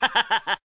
Ha ha ha ha!